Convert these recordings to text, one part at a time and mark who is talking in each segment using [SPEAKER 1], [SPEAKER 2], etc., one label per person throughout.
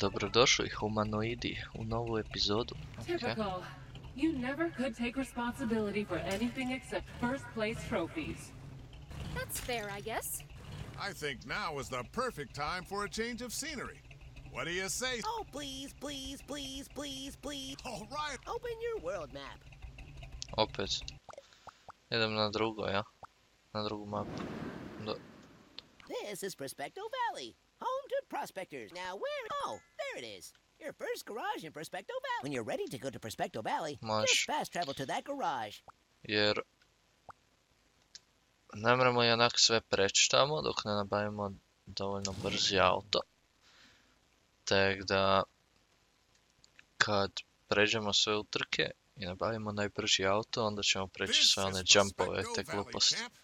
[SPEAKER 1] Dobrodošli humanoidi u novu epizodu. Ok.
[SPEAKER 2] Typical. You never could take responsibility for anything except first place trophies.
[SPEAKER 3] That's fair, I guess.
[SPEAKER 4] I think now is the perfect time for a change of scenery. What do you say?
[SPEAKER 5] Oh, please, please, please, please, please.
[SPEAKER 4] All right.
[SPEAKER 5] Open your world map.
[SPEAKER 1] Opet. Idem na drugo, ja? Na drugu mapu. Do...
[SPEAKER 5] This is Prospecto Valley, home to prospectors. Now, where? Oh, there it is. Your first garage in Prospecto Valley. When you're ready to go to Prospecto Valley,
[SPEAKER 1] Moš.
[SPEAKER 5] just fast travel to that garage.
[SPEAKER 1] Jer... Ne mremo i onak sve preći tamo dok ne nabavimo dovoljno brzi auto. Tek da... Kad pređemo sve utrke i nabavimo najbrži auto, onda ćemo preći sve one jumpove, te gluposti.
[SPEAKER 4] champ.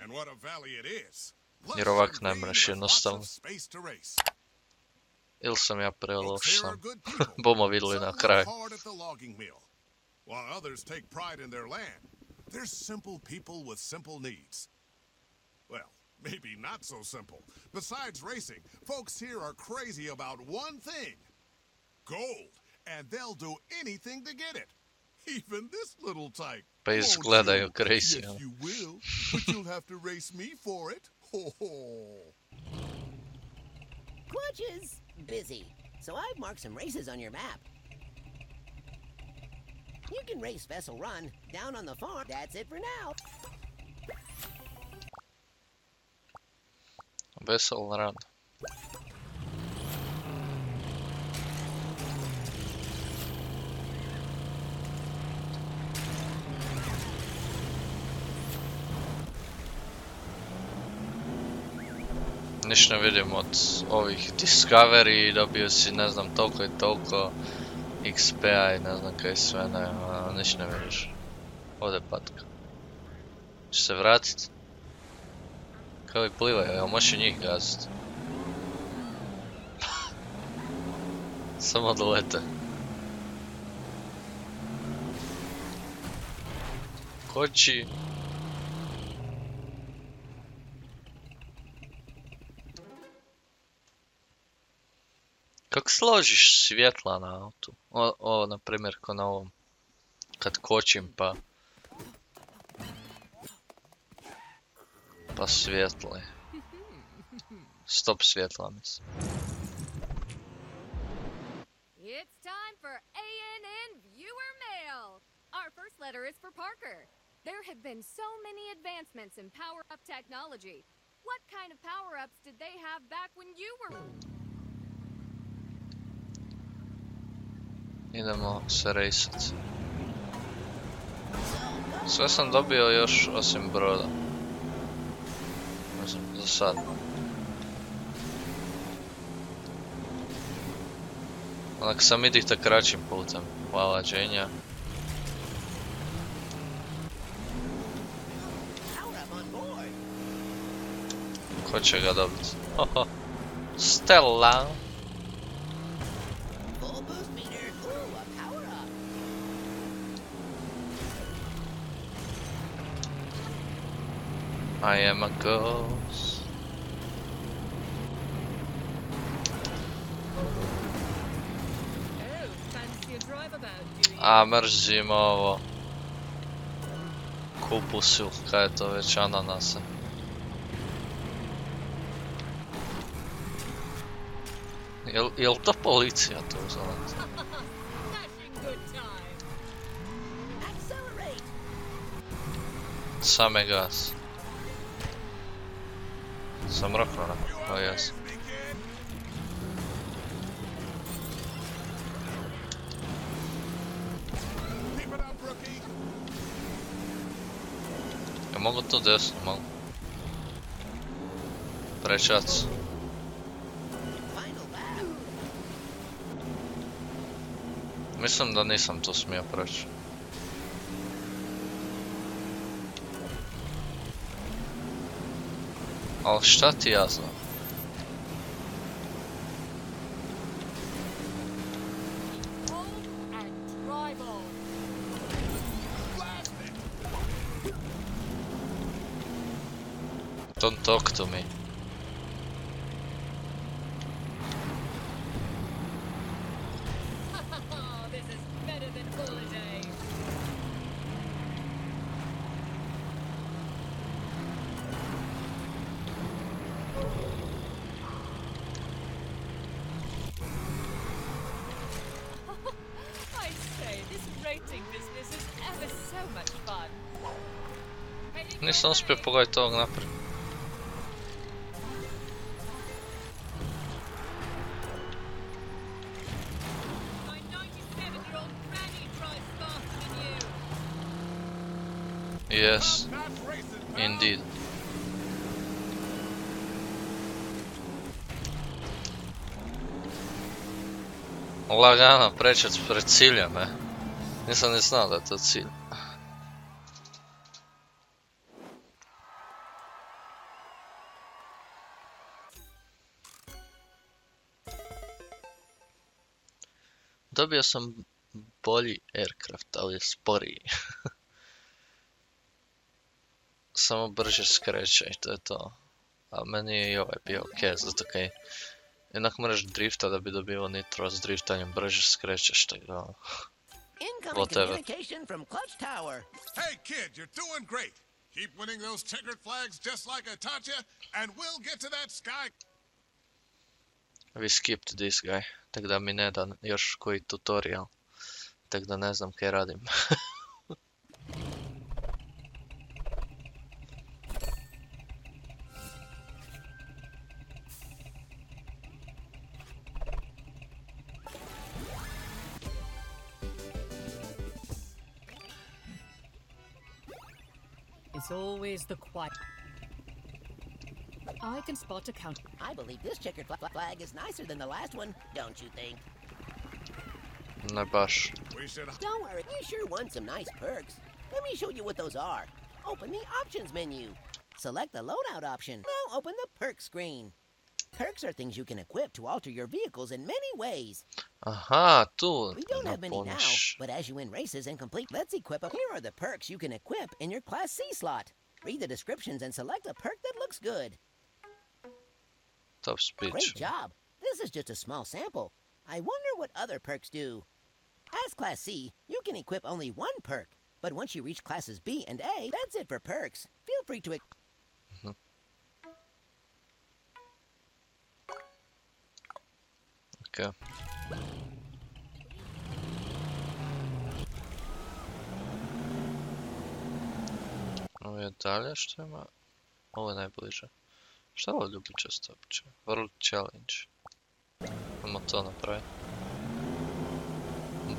[SPEAKER 4] And what a valley it is.
[SPEAKER 1] Jer
[SPEAKER 4] Lush
[SPEAKER 1] ovak
[SPEAKER 4] and
[SPEAKER 1] mreš jednostavno.
[SPEAKER 4] of space to race.
[SPEAKER 1] Ili sam ja preloš sam. Bomo vidjeli
[SPEAKER 4] Some
[SPEAKER 1] na kraju.
[SPEAKER 4] hard at the logging mill, while others take pride in their land. They're simple people with simple needs. Well, maybe not so simple. Besides racing, folks here are crazy about one thing gold. And they'll do anything to get it. Even this little tyke.
[SPEAKER 1] Pa izgledaju crazy,
[SPEAKER 4] Yes, you will, but you'll have to race me for it. Ho ho.
[SPEAKER 5] Clutch is busy, so I've marked some races on your map. You can race Vessel Run down on the farm. That's it for now.
[SPEAKER 1] Vessel rad. Niš ne vidim od ovih Discovery, dobio si ne znam toliko i toliko XP-a i ne znam kaj sve ne, a, niš ne vidiš. Ode patka. Će se vratit? Kao i plivaju, evo možeš i njih gazit. Samo da lete. Koči. Kako složiš svjetla na autu? O, ovo, na ko na ovom. Kad kočim pa... Pa. Stop svjetla mislim.
[SPEAKER 3] It's time for ANN Viewer Mail. Our first letter is for Parker. There have been so many advancements in power up technology. What kind of power ups did they have back when you were.
[SPEAKER 1] Idemo se rejsat. Sve sam dobio još osim broda. Znam, za sad. Onak sam idite kraćim putem. Hvala, Dženja. Ko će ga dobiti? Stella. I am a ghost.
[SPEAKER 2] Oh, a
[SPEAKER 1] mrzim ovo. Kupus ili kaj je to već ananase. Jel, jel to policija tu uzela? Same gas. Sam rekao na... O jes. Ja mogu tu desno, mogu. Prečac. Mislim da nisam tu smio proći. Ali šta ti ja znam?
[SPEAKER 2] Hold and drive on.
[SPEAKER 4] Blast it.
[SPEAKER 1] Don't talk to me. Nisam uspio pogoditi ovog naprijed.
[SPEAKER 3] My 97-year-old granny drives faster than you.
[SPEAKER 1] Yes, indeed. Lagano prečac pred ciljem, e. Nisam ni znao da je to cilj. Dobio sam bolji aircraft, ali je sporiji. Samo brže skreće i to je to. A meni je i ovaj bio ok, zato kaj jednak moraš drifta da bi dobio nitro s driftanjem brže skrećeš, tako da... Whatever.
[SPEAKER 4] Hey, kid, you're doing great. Keep winning those checkered flags just like I taught you, and we'll get to that sky.
[SPEAKER 1] We skipped this guy, tak da mi ne da još koji tutorial. Tak da ne znam kaj radim.
[SPEAKER 6] It's always the quiet. I can spot a count.
[SPEAKER 5] I believe this checkered fla- flag is nicer than the last one, don't you think?
[SPEAKER 1] No baš.
[SPEAKER 4] We should
[SPEAKER 5] Don't worry, you sure want some nice perks. Let me show you what those are. Open the options menu. Select the loadout option. Now open the perk screen. Perks are things you can equip to alter your vehicles in many ways.
[SPEAKER 1] Aha, tu
[SPEAKER 5] We don't have many now, but as you win races and complete, let's equip them. Here are the perks you can equip in your Class C slot. Read the descriptions and select a perk that looks good.
[SPEAKER 1] Top speech.
[SPEAKER 5] Great job. This is just a small sample. I wonder what other perks do. As Class C, you can equip only one perk, but once you reach Classes B and A, that's it for perks. Feel free to. ex-
[SPEAKER 1] Ok. Ovo je dalje što ima? Ovo je najbliže. Šta ovo ljubičasto uopće? World Challenge. Ajmo to napraviti.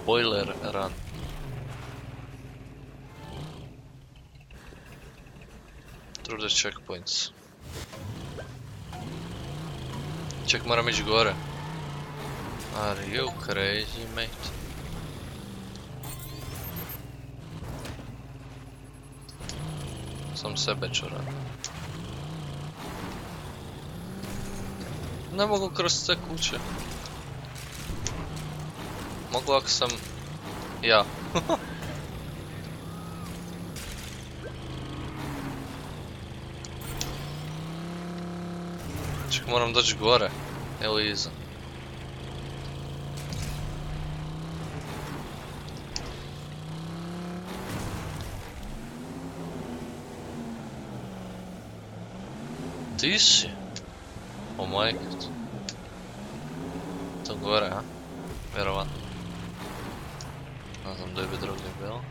[SPEAKER 1] Boiler Run. Through the checkpoints. Ček, moram ići gore. Are you crazy, mate? Sam sebe ću. Ne mogu kroz te kuće. Mogu ako sam... Ja. Ček, moram doći gore. Ili iza. Ti si? O majke. To gore, a? Vjerovatno. Ne znam da bi drugdje bilo.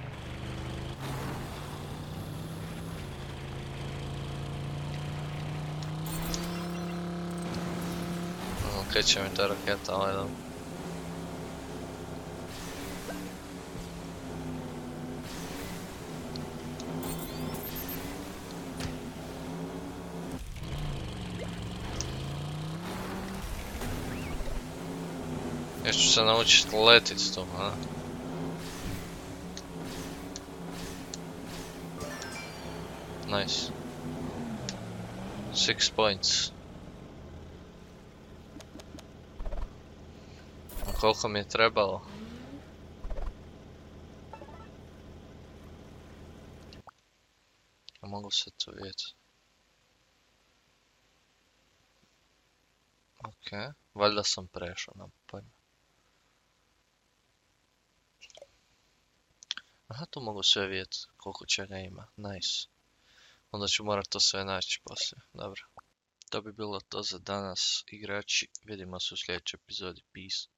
[SPEAKER 1] Ne znam kaj će mi ta raketa, ali da. Još ću se naučit letit s tom, a? Nice. Six points. A koliko mi je trebalo? A mogu se tu vidjeti. Ok, valjda sam prešao, na pojma. Aha, tu mogu sve vidjeti koliko čega ima, nice. Onda ću morat to sve naći poslije, dobro. To bi bilo to za danas, igrači, vidimo se u sljedećoj epizodi, peace.